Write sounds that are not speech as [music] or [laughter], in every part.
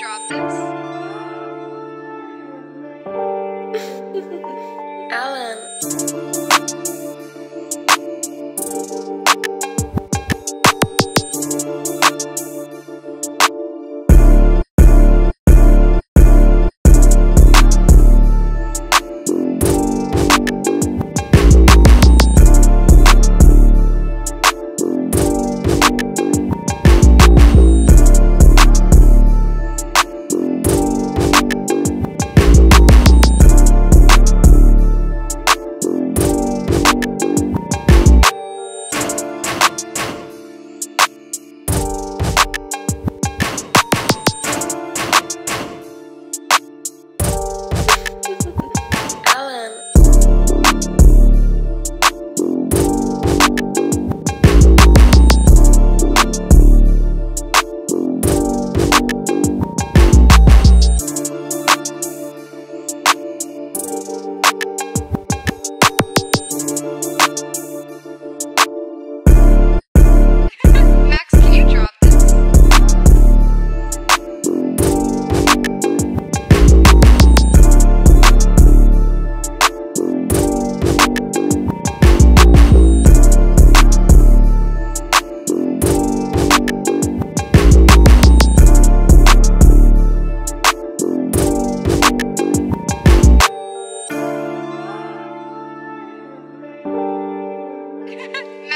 drop this? Alan.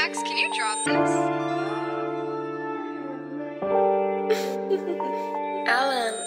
Max, can you drop this? [laughs] Alan.